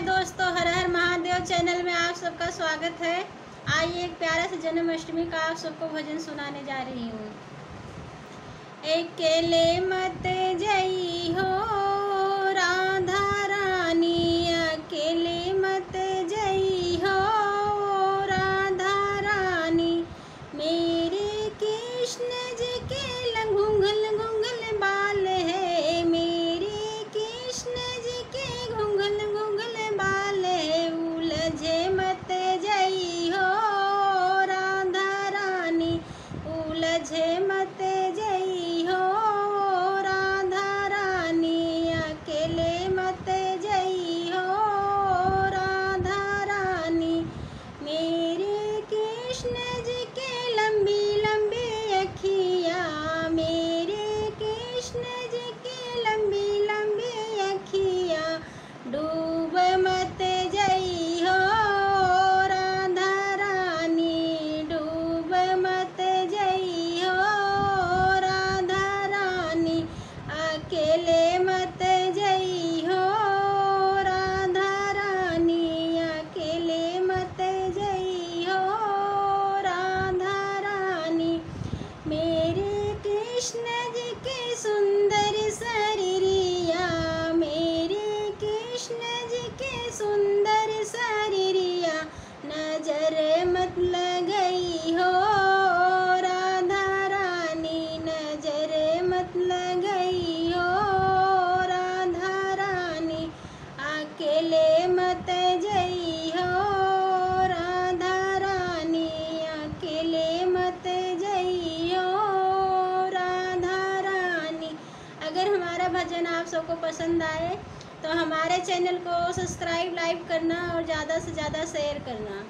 दोस्तों, हर हर महादेव चैनल में आप सबका स्वागत है। आइए एक प्यारा से जन्माष्टमी का आप सबको भजन सुनाने जा रही हूँ। अकेले मत जई अकेले मत जई हो, राधा रानी अकेले मत जई हो, राधा रानी। मेरे कृष्ण जी के सुंदर शरीरिया, मेरे कृष्ण जी के सुंदर शरीरिया, नज़र मत लगई हो, राधा रानी, नज़र मत लगई अगर हमारा भजन आप सबको पसंद आए तो हमारे चैनल को सब्सक्राइब, लाइक करना और ज़्यादा से ज़्यादा शेयर करना।